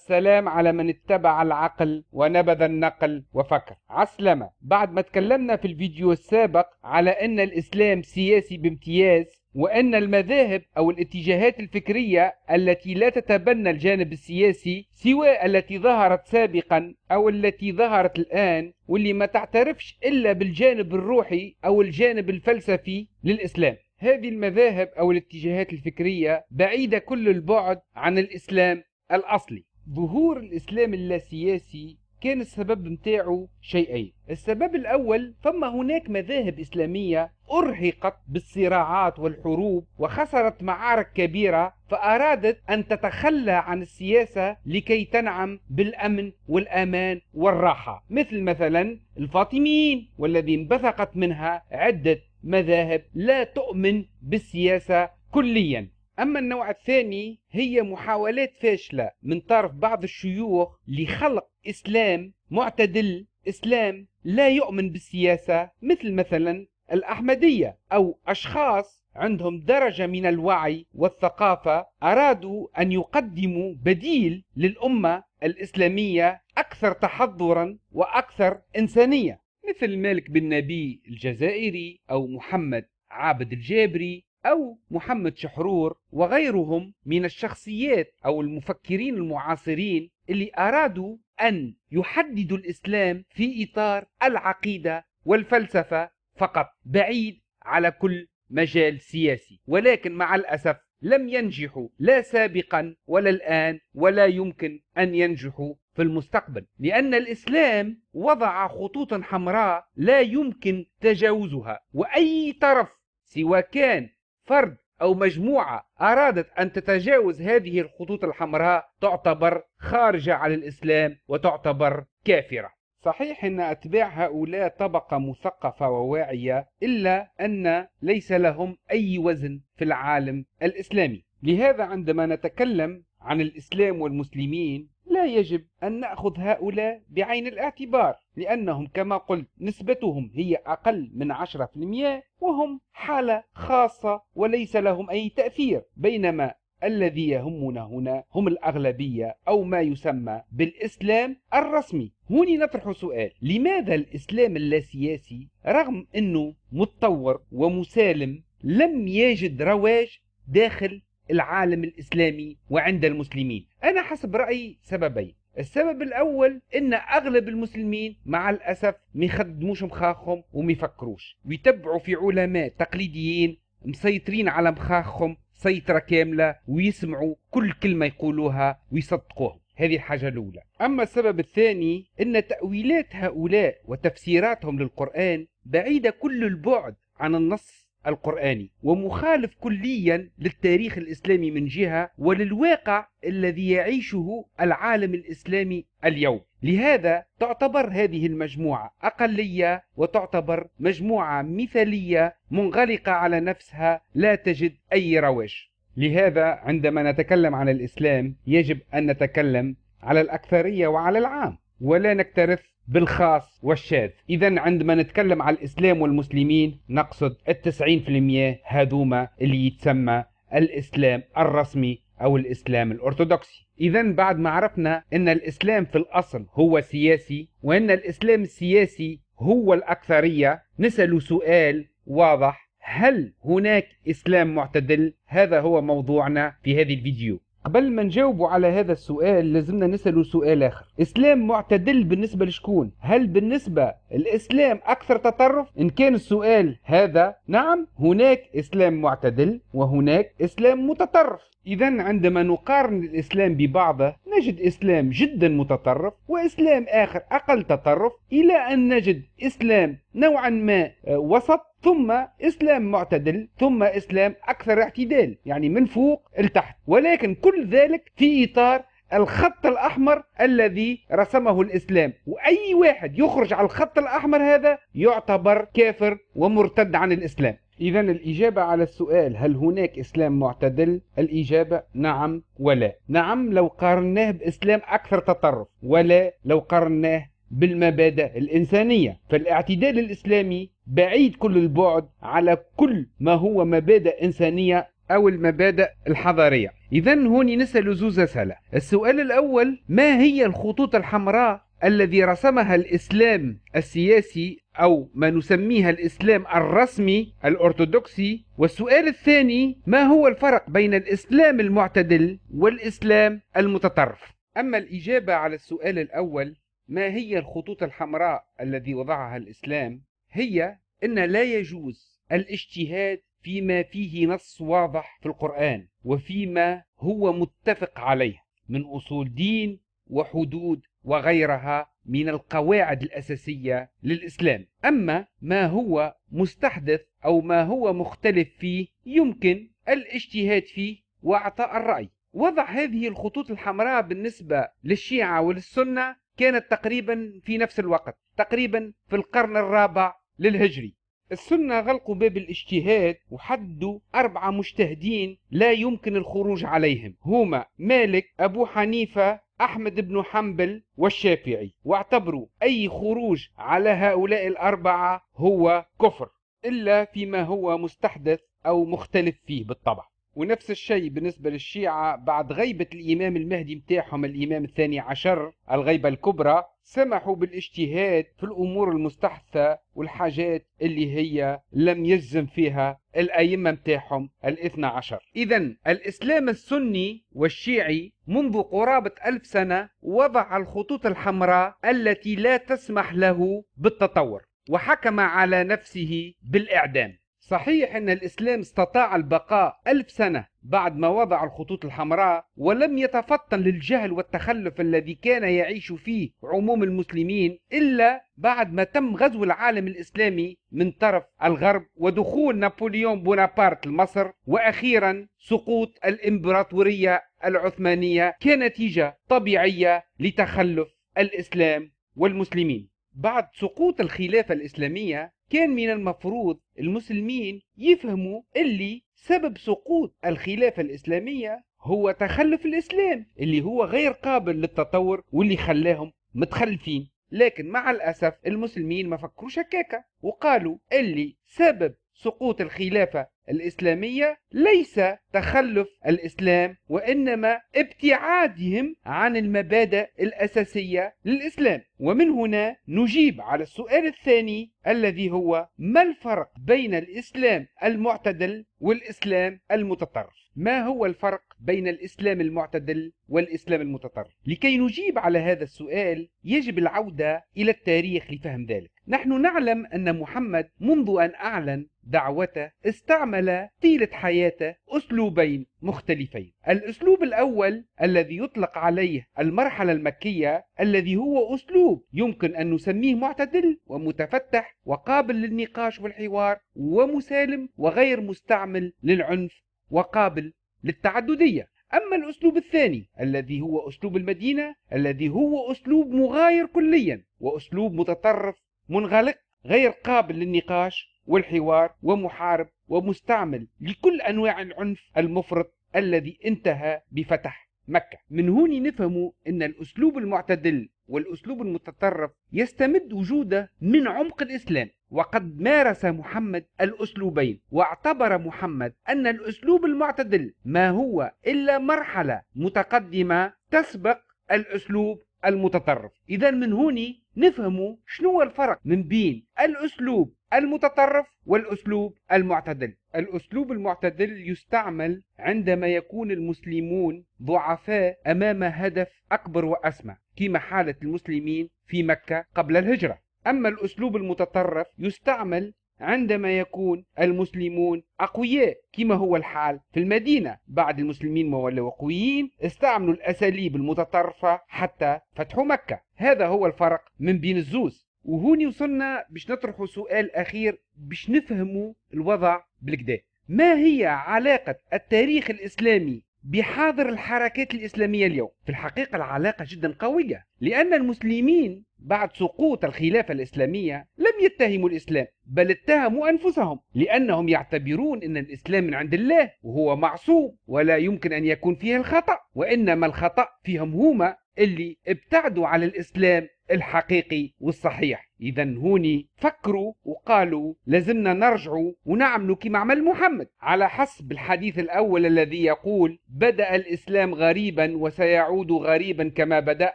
السلام على من اتبع العقل ونبذ النقل وفكر. عسلمة بعد ما تكلمنا في الفيديو السابق على أن الإسلام سياسي بامتياز وأن المذاهب أو الاتجاهات الفكرية التي لا تتبنى الجانب السياسي سواء التي ظهرت سابقا أو التي ظهرت الآن واللي ما تعترفش إلا بالجانب الروحي أو الجانب الفلسفي للإسلام. هذه المذاهب أو الاتجاهات الفكرية بعيدة كل البعد عن الإسلام الأصلي. ظهور الإسلام اللاسياسي كان السبب متاعه شيئين. السبب الأول فما هناك مذاهب إسلامية أرهقت بالصراعات والحروب وخسرت معارك كبيرة فأرادت أن تتخلى عن السياسة لكي تنعم بالأمن والأمان والراحة. مثل مثلا الفاطميين والذي انبثقت منها عدة مذاهب لا تؤمن بالسياسة كليا. أما النوع الثاني هي محاولات فاشلة من طرف بعض الشيوخ لخلق إسلام معتدل إسلام لا يؤمن بالسياسة مثل مثلا الأحمدية أو أشخاص عندهم درجة من الوعي والثقافة أرادوا أن يقدموا بديل للأمة الإسلامية أكثر تحضرا وأكثر إنسانية مثل مالك بن نبي الجزائري أو محمد عابد الجابري أو محمد شحرور وغيرهم من الشخصيات أو المفكرين المعاصرين اللي أرادوا أن يحددوا الإسلام في إطار العقيدة والفلسفة فقط بعيد على كل مجال سياسي. ولكن مع الأسف لم ينجحوا لا سابقا ولا الآن ولا يمكن أن ينجحوا في المستقبل. لأن الإسلام وضع خطوطا حمراء لا يمكن تجاوزها وأي طرف سواء كان فرد أو مجموعة أرادت أن تتجاوز هذه الخطوط الحمراء تعتبر خارجة عن الإسلام وتعتبر كافرة. صحيح أن أتباع هؤلاء طبقة مثقفة وواعية إلا أن ليس لهم أي وزن في العالم الإسلامي. لهذا عندما نتكلم عن الإسلام والمسلمين يجب أن نأخذ هؤلاء بعين الاعتبار لأنهم كما قلت نسبتهم هي أقل من 10% وهم حالة خاصة وليس لهم أي تأثير بينما الذي يهمنا هنا هم الأغلبية أو ما يسمى بالإسلام الرسمي. هوني نطرح سؤال لماذا الإسلام اللاسياسي رغم أنه متطور ومسالم لم يجد رواج داخل العالم الإسلامي وعند المسلمين. أنا حسب رأيي سببين. السبب الأول إن أغلب المسلمين مع الأسف ميخدموش مخاخهم وميفكروش. ويتبعوا في علماء تقليديين مسيطرين على مخاخهم سيطرة كاملة ويسمعوا كل كلمة يقولوها ويصدقوها. هذه الحاجة الأولى. أما السبب الثاني أن تأويلات هؤلاء وتفسيراتهم للقرآن بعيدة كل البعد عن النص القرآني ومخالف كليا للتاريخ الإسلامي من جهة وللواقع الذي يعيشه العالم الإسلامي اليوم. لهذا تعتبر هذه المجموعة أقلية وتعتبر مجموعة مثالية منغلقة على نفسها لا تجد أي رواج. لهذا عندما نتكلم عن الإسلام يجب أن نتكلم على الأكثرية وعلى العام ولا نكترث بالخاص والشاذ. إذا عندما نتكلم على الإسلام والمسلمين نقصد التسعين في المية هذوما اللي يتسمى الإسلام الرسمي أو الإسلام الأرثوذكسي. إذا بعد ما عرفنا أن الإسلام في الأصل هو سياسي وأن الإسلام السياسي هو الأكثرية نسأل سؤال واضح. هل هناك إسلام معتدل؟ هذا هو موضوعنا في هذه الفيديو. قبل ما نجاوبوا على هذا السؤال لازمنا نسألوا سؤال آخر. إسلام معتدل بالنسبة لشكون؟ هل بالنسبة الإسلام أكثر تطرف؟ إن كان السؤال هذا نعم هناك إسلام معتدل وهناك إسلام متطرف. إذا عندما نقارن الإسلام ببعضه نجد إسلام جدا متطرف وإسلام آخر أقل تطرف إلى أن نجد إسلام نوعا ما آه، وسط ثم إسلام معتدل ثم إسلام أكثر اعتدال يعني من فوق لتحت. ولكن كل ذلك في إطار الخط الأحمر الذي رسمه الإسلام. وأي واحد يخرج على الخط الأحمر هذا يعتبر كافر ومرتد عن الإسلام. إذا الإجابة على السؤال هل هناك إسلام معتدل؟ الإجابة نعم ولا. نعم لو قارناه بإسلام أكثر تطرف ولا لو قارناه بالمبادئ الإنسانية. فالاعتدال الإسلامي بعيد كل البعد على كل ما هو مبادئ إنسانية أو المبادئ الحضارية. إذا هون نسأل زوز أسئلة السؤال الأول ما هي الخطوط الحمراء الذي رسمها الإسلام السياسي أو ما نسميها الإسلام الرسمي الأرثوذكسي؟ والسؤال الثاني ما هو الفرق بين الإسلام المعتدل والإسلام المتطرف؟ أما الإجابة على السؤال الأول ما هي الخطوط الحمراء الذي وضعها الإسلام؟ هي أن لا يجوز الاجتهاد فيما فيه نص واضح في القرآن وفيما هو متفق عليه من أصول دين وحدود وغيرها من القواعد الأساسية للإسلام. أما ما هو مستحدث أو ما هو مختلف فيه يمكن الاجتهاد فيه وإعطاء الرأي. وضع هذه الخطوط الحمراء بالنسبة للشيعة وللسنة كانت تقريبا في نفس الوقت تقريبا في القرن الرابع للهجري. السنة غلقوا باب الاجتهاد وحدوا أربعة مجتهدين لا يمكن الخروج عليهم هما مالك أبو حنيفة أحمد بن حنبل والشافعي. واعتبروا أي خروج على هؤلاء الأربعة هو كفر إلا فيما هو مستحدث أو مختلف فيه بالطبع. ونفس الشيء بالنسبة للشيعة بعد غيبة الإمام المهدي متاعهم الإمام الثاني عشر الغيبة الكبرى سمحوا بالاجتهاد في الأمور المستحثة والحاجات اللي هي لم يجزم فيها الأئمة متاعهم الاثنى عشر. إذا الإسلام السني والشيعي منذ قرابة ألف سنة وضع الخطوط الحمراء التي لا تسمح له بالتطور وحكم على نفسه بالإعدام. صحيح أن الإسلام استطاع البقاء ألف سنة بعد ما وضع الخطوط الحمراء ولم يتفطن للجهل والتخلف الذي كان يعيش فيه عموم المسلمين إلا بعد ما تم غزو العالم الإسلامي من طرف الغرب ودخول نابليون بونابرت لمصر وأخيرا سقوط الإمبراطورية العثمانية كنتيجة طبيعية لتخلف الإسلام والمسلمين. بعد سقوط الخلافة الإسلامية كان من المفروض المسلمين يفهموا اللي سبب سقوط الخلافة الإسلامية هو تخلف الإسلام اللي هو غير قابل للتطور واللي خلاهم متخلفين. لكن مع الأسف المسلمين ما فكروش هكاكا وقالوا اللي سبب سقوط الخلافة الإسلامية ليس تخلف الإسلام وإنما ابتعادهم عن المبادئ الأساسية للإسلام. ومن هنا نجيب على السؤال الثاني الذي هو ما الفرق بين الإسلام المعتدل والإسلام المتطرف؟ ما هو الفرق بين الإسلام المعتدل والإسلام المتطرف؟ لكي نجيب على هذا السؤال يجب العودة إلى التاريخ لفهم ذلك. نحن نعلم أن محمد منذ أن أعلن دعوته استعمل طيلة حياته أسلوبين مختلفين. الأسلوب الأول الذي يطلق عليه المرحلة المكية الذي هو أسلوب يمكن أن نسميه معتدل ومتفتح وقابل للنقاش والحوار ومسالم وغير مستعمل للعنف وقابل للتعددية. أما الأسلوب الثاني الذي هو أسلوب المدينة الذي هو أسلوب مغاير كليا وأسلوب متطرف منغلق غير قابل للنقاش والحوار ومحارب ومستعمل لكل أنواع العنف المفرط الذي انتهى بفتح مكة. من هون نفهم أن الأسلوب المعتدل والأسلوب المتطرف يستمد وجوده من عمق الإسلام. وقد مارس محمد الأسلوبين واعتبر محمد أن الأسلوب المعتدل ما هو إلا مرحلة متقدمة تسبق الأسلوب المتطرف. إذا من هوني نفهم شنو الفرق من بين الأسلوب المتطرف والأسلوب المعتدل. الأسلوب المعتدل يستعمل عندما يكون المسلمون ضعفاء أمام هدف أكبر وأسمى كما حالة المسلمين في مكة قبل الهجرة. أما الأسلوب المتطرف يستعمل عندما يكون المسلمون أقوياء كما هو الحال في المدينة. بعد المسلمين ما ولوا قويين استعملوا الأساليب المتطرفة حتى فتحوا مكة. هذا هو الفرق من بين الزوز. وهوني وصلنا باش نطرحوا سؤال أخير باش نفهموا الوضع بالكدا ما هي علاقة التاريخ الإسلامي بحاضر الحركات الإسلامية اليوم. في الحقيقة العلاقة جدا قوية لأن المسلمين بعد سقوط الخلافة الإسلامية لم يتهموا الإسلام بل اتهموا أنفسهم لأنهم يعتبرون أن الإسلام من عند الله وهو معصوم ولا يمكن أن يكون فيه الخطأ وإنما الخطأ فيهم هما اللي ابتعدوا على الإسلام الحقيقي والصحيح. إذا هوني فكروا وقالوا لازمنا نرجعوا ونعملوا كما عمل محمد. على حسب الحديث الأول الذي يقول بدأ الإسلام غريبا وسيعود غريبا كما بدأ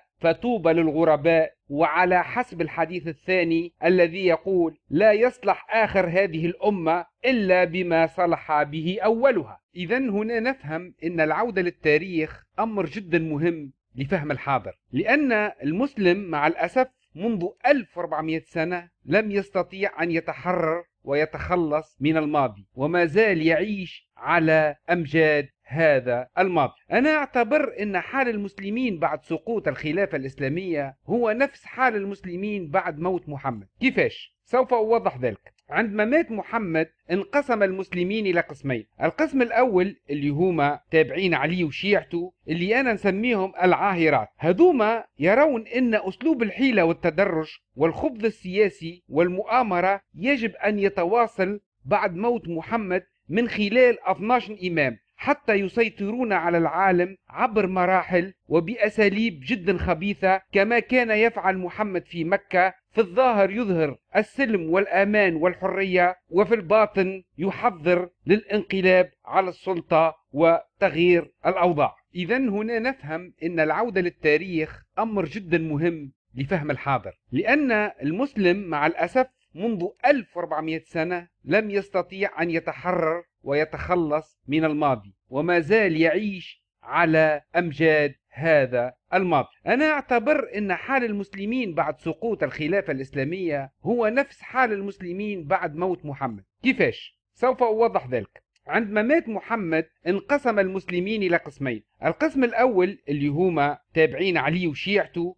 فطوبى للغرباء. وعلى حسب الحديث الثاني الذي يقول لا يصلح آخر هذه الأمة إلا بما صلح به أولها. إذا هنا نفهم أن العودة للتاريخ أمر جدا مهم لفهم الحاضر. لأن المسلم مع الأسف منذ 1400 سنة لم يستطيع أن يتحرر ويتخلص من الماضي وما زال يعيش على أمجاد هذا الماضي. أنا أعتبر أن حال المسلمين بعد سقوط الخلافة الإسلامية هو نفس حال المسلمين بعد موت محمد. كيفاش؟ سوف أوضح ذلك. عندما مات محمد انقسم المسلمين إلى قسمين. القسم الأول اللي هما تابعين علي وشيعته اللي أنا نسميهم العاهرات. هذوما يرون أن أسلوب الحيلة والتدرج والخبز السياسي والمؤامرة يجب أن يتواصل بعد موت محمد من خلال 12 إمام حتى يسيطرون على العالم عبر مراحل وبأساليب جدا خبيثة كما كان يفعل محمد في مكة في الظاهر يظهر السلم والأمان والحرية وفي الباطن يحضر للانقلاب على السلطة وتغيير الأوضاع. إذا هنا نفهم أن العودة للتاريخ أمر جدا مهم لفهم الحاضر. لأن المسلم مع الأسف منذ 1400 سنة لم يستطيع أن يتحرر ويتخلص من الماضي وما زال يعيش على أمجاد هذا الماضي أنا أعتبر أن حال المسلمين بعد سقوط الخلافة الإسلامية هو نفس حال المسلمين بعد موت محمد. كيفاش؟ سوف أوضح ذلك. عندما مات محمد انقسم المسلمين إلى قسمين. القسم الأول اللي هما تابعين علي وشيعته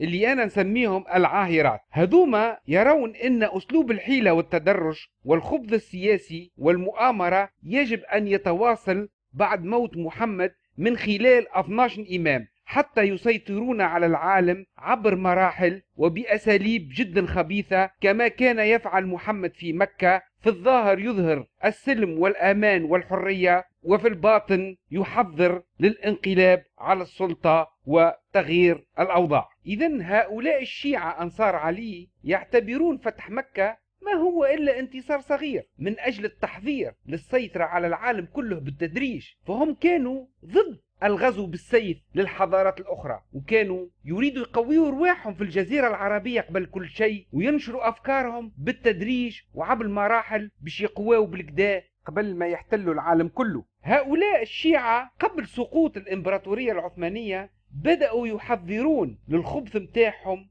اللي أنا نسميهم العاهرات. هذوما يرون أن أسلوب الحيلة والتدرج والخبز السياسي والمؤامرة يجب أن يتواصل بعد موت محمد من خلال 12 إمام حتى يسيطرون على العالم عبر مراحل وبأساليب جدا خبيثة كما كان يفعل محمد في مكة. في الظاهر يظهر السلم والأمان والحرية وفي الباطن يحضر للانقلاب على السلطة وتغيير الأوضاع. إذا هؤلاء الشيعة أنصار علي يعتبرون فتح مكة ما هو إلا انتصار صغير من أجل التحضير للسيطرة على العالم كله بالتدريج. فهم كانوا ضد الغزو بالسيف للحضارات الأخرى وكانوا يريدوا يقويوا رواحهم في الجزيرة العربية قبل كل شيء وينشروا أفكارهم بالتدريج وعبر المراحل باش يقواوا بالكدا قبل ما يحتلوا العالم كله. هؤلاء الشيعة قبل سقوط الإمبراطورية العثمانية بدأوا يحضرون للخبث متاعهم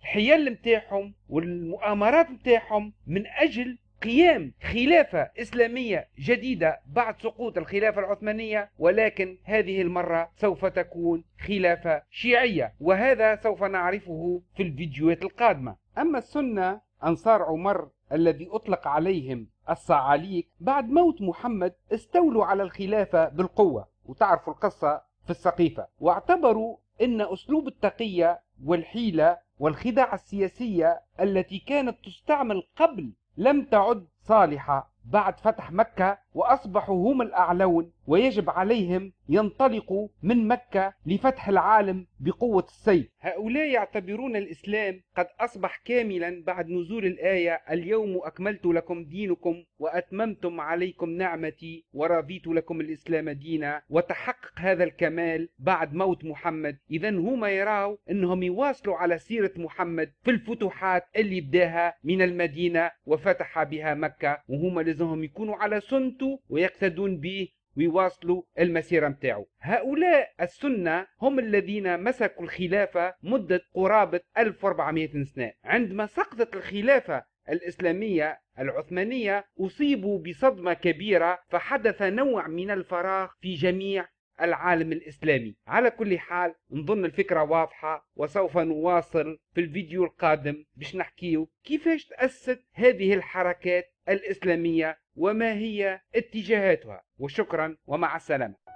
وللحيل متاعهم والمؤامرات متاعهم من أجل قيام خلافة إسلامية جديدة بعد سقوط الخلافة العثمانية ولكن هذه المرة سوف تكون خلافة شيعية وهذا سوف نعرفه في الفيديوهات القادمة. أما السنة أنصار عمر الذي أطلق عليهم الصعاليك بعد موت محمد استولوا على الخلافة بالقوة. وتعرفوا القصة في السقيفة. واعتبروا أن أسلوب التقية والحيلة والخدع السياسية التي كانت تستعمل قبل لم تعد صالحة بعد فتح مكة وأصبحوا هم الأعلون ويجب عليهم ينطلقوا من مكة لفتح العالم بقوة السيف. هؤلاء يعتبرون الإسلام قد أصبح كاملا بعد نزول الآية اليوم أكملت لكم دينكم وأتممتم عليكم نعمتي ورضيت لكم الإسلام دينا وتحقق هذا الكمال بعد موت محمد. إذا هم يراوا أنهم يواصلوا على سيرة محمد في الفتوحات اللي بداها من المدينة وفتح بها مكة وهم لازمهم يكونوا على سنته ويقتدون به ويواصلوا المسيرة متاعه هؤلاء السنة هم الذين مسكوا الخلافة مدة قرابة 1400 سنة. عندما سقطت الخلافة الإسلامية العثمانية أصيبوا بصدمة كبيرة فحدث نوع من الفراغ في جميع العالم الإسلامي. على كل حال نظن الفكرة واضحة وسوف نواصل في الفيديو القادم باش نحكيه كيفاش تأسست هذه الحركات الإسلامية وما هي اتجاهاتها. وشكرا ومع السلامة.